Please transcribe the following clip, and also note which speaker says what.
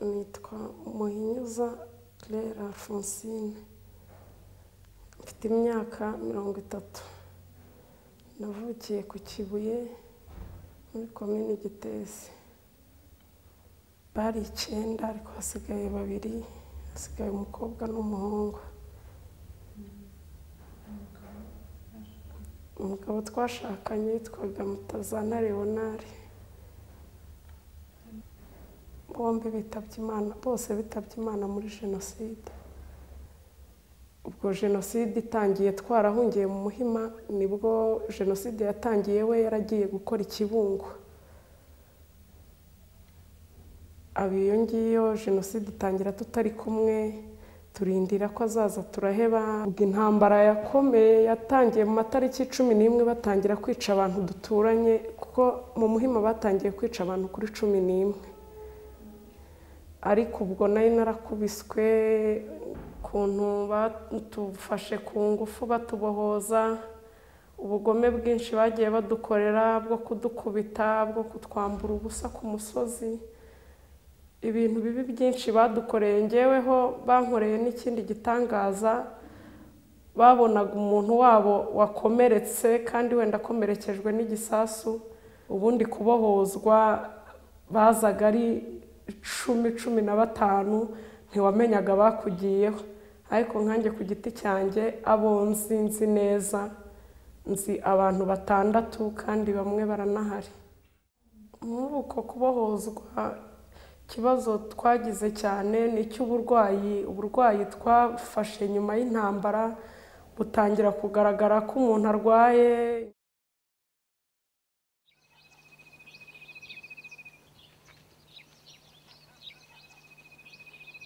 Speaker 1: nitwa muhinyuza claire alphonsine mfite imyaka mirongo itatu. Navukiye ku kibuye muri komini gitesi bari icyenda ariko hasigaye babiri hasigaye umukobwa n'umuhungu. Umugabo twashakanye yitwaga mutazana leonari bombi bitabye imana bose bitabye imana muri jenoside. Ubwo jenoside itangiye twarahungiye mu muhima ni bwo jenoside yatangiye we yaragiye gukora ikibungo. Aba iyo ngiyo jenoside itangira tutari kumwe turindira ko azaza turaheba. Ubwo intambara yakomeye yatangiye mu matariki cumi n'imwe batangira kwica abantu duturanye kuko mu muhima batangiye kwica abantu kuri cumi n'imwe. Ariko ubwo na yo narakubiswe ukuntu batufashe ku ngufu batubohoza ubugome bwinshi bagiye badukorera bwo kudukubita bwo kutwambura ubusa ku musozi. Ibintu bibi byinshi badukoreye. Ngeweho bankoreye n'ikindi gitangaza babonaga umuntu wabo wakomeretse kandi wenda akomerekejwe n'igisasu ubundi kubohozwa bazaga ari icumi cumi na batanu ntiwamenyaga bakugiyeho. Ariko nkanjye ku giti cyanjye abo nzi nzi neza nzi abantu batandatu kandi bamwe baranahari. Muri uko kubohozwa ikibazo twagize cyane ni icy'uburwayi. Uburwayi twafashe nyuma y'intambara butangira kugaragara ko umuntu arwaye.